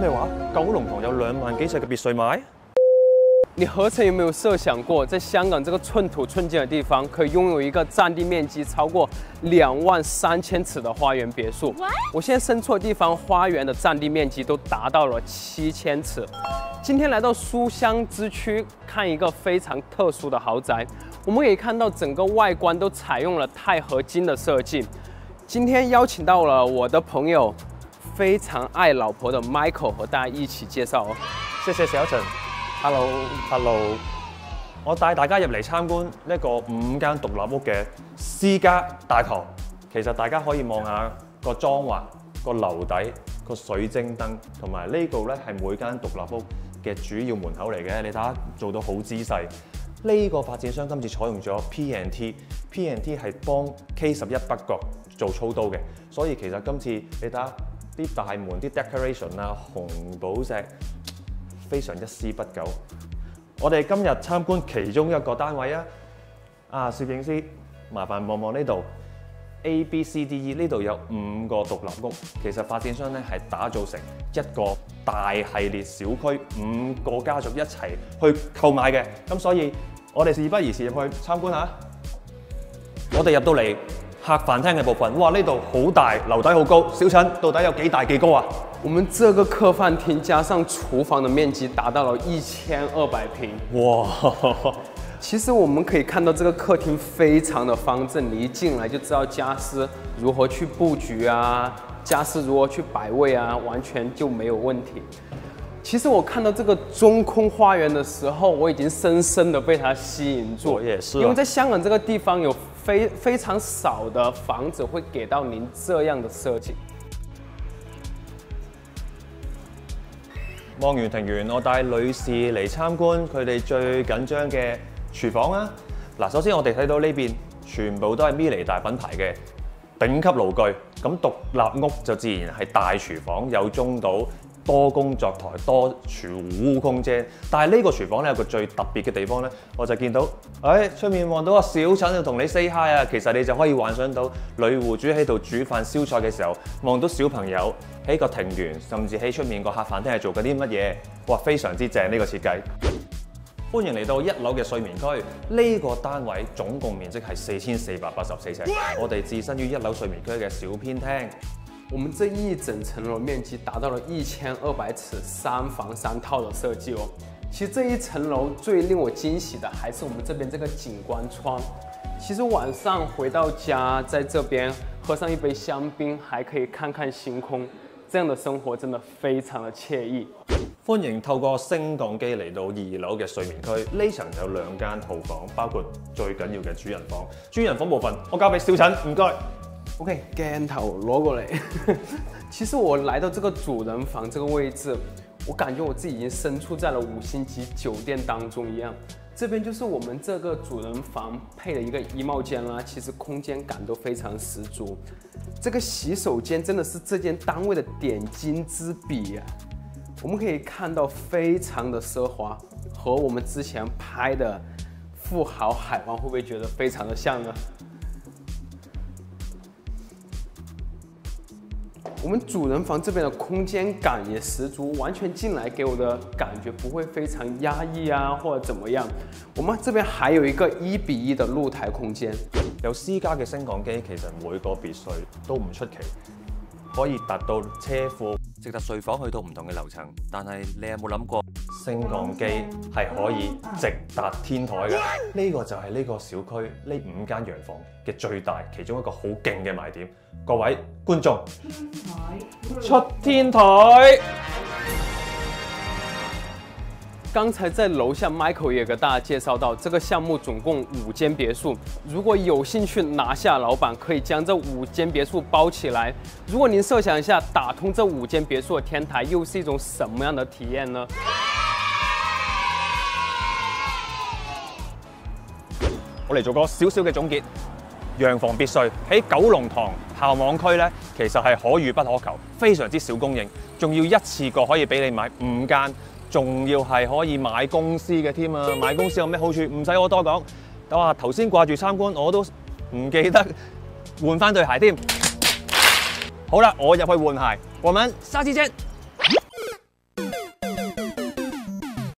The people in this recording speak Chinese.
咩話？九龍塘有兩萬幾尺嘅別墅買？你何曾有没有设想过，在香港这个寸土寸金的地方，可以拥有一个占地面积超过两万三千尺的花园别墅？我现在身处的地方，花园的占地面积都达到了七千尺。今天来到书香之区，看一个非常特殊的豪宅。我们可以看到整个外观都采用了钛合金的设计。今天邀请到了我的朋友，非常爱老婆的 Michael 和大家一起介绍哦。謝謝小陳。Hello，Hello，我帶大家入嚟參觀呢個五間獨立屋嘅私家大堂。其實大家可以望下個裝潢、個樓底、個水晶燈，同埋呢度咧係每間獨立屋嘅主要門口嚟嘅。你睇下做到好仔細。呢、個發展商今次採用咗 P N T，P N T 係幫 K 十一北角做操刀嘅，所以其實今次你睇下啲大門啲 decoration 啊，紅寶石。非常一絲不苟。我哋今日參觀其中一個單位啊！啊，攝影師，麻煩望望呢度 A、B、C、D、E 呢度有五個獨立屋，其實發展商咧係打造成一個大系列小區，五個家族一齊去購買嘅。咁所以我哋事不宜遲入去參觀下。我哋入到嚟客飯廳嘅部分，哇！呢度好大，樓底好高。小陳到底有幾大幾高啊？我们这个客饭厅加上厨房的面积达到了一千二百平。哇！其实我们可以看到这个客厅非常的方正，你一进来就知道家私如何去布局啊，家私如何去摆位啊，完全就没有问题。其实我看到这个中空花园的时候，我已经深深的被它吸引住。我也是啊因为在香港这个地方有非非常少的房子会给到您这样的设计。望完庭園，我帶女士嚟參觀佢哋最緊張嘅廚房啊！嗱，首先我哋睇到呢邊全部都係 Miele 大品牌嘅頂級爐具，咁獨立屋就自然係大廚房，有中島。多工作台、多廚空間，但係呢個廚房咧有個最特別嘅地方咧，我就見到，誒出面望到個小陳就同你 say hi 啊，其實你就可以幻想到女戶主喺度煮飯燒菜嘅時候，望到小朋友喺個庭園，甚至喺出面個客飯廳係做緊啲乜嘢，哇！非常之正呢個設計。歡迎嚟到一樓嘅睡眠區，呢、個單位總共面積係四千四百八十四尺，我哋置身於一樓睡眠區嘅小偏廳。我们这一整层楼面积达到了一千二百尺，三房三套的设计哦。其实这一层楼最令我惊喜的还是我们这边这个景观窗。其实晚上回到家，在这边喝上一杯香槟，还可以看看星空，这样的生活真的非常的惬意。歡迎透過升降機嚟到二樓嘅睡眠區，呢層有兩間套房，包括最緊要嘅主人房。主人房部分我交俾小陳，唔該。OK，鏡頭攞過嚟。其实我来到这个主人房这个位置，我感觉我自己已经身处在了五星级酒店当中一样。这边就是我们这个主人房配的一个衣帽间啦，其实空间感都非常十足。这个洗手间真的是这间单位的点睛之笔啊！我们可以看到非常的奢华，和我们之前拍的富豪海湾会不会觉得非常的像呢？我们主人房这边的空间感也十足，完全进来给我的感觉不会非常压抑啊，或者怎么样。我们这边还有一个一比一的露台空间，有私家嘅升降机，其实每个别墅都唔出奇，可以达到车库，直達睡房去到唔同嘅楼层。但係你有冇諗過升降機係可以直達天台嘅？呢、個就係呢個小區呢五間洋房嘅最大其中一個好勁嘅賣點。各位觀眾，出天台！刚才在楼下，Michael 也給大家介绍到，这个项目总共五间别墅。如果有兴趣拿下老板，可以将这五间别墅包起来。如果您设想一下，打通这五间别墅的天台，又是一种什么样的体验呢？我嚟做個少少嘅總結。洋房別墅喺九龍塘校網區咧，其實係可遇不可求，非常之少供應，仲要一次過可以俾你買五間，仲要係可以買公司嘅添啊！買公司有咩好處？唔使我多講。我話頭先掛住參觀，我都唔記得換翻對鞋添。好啦，我入去換鞋，我們下次見。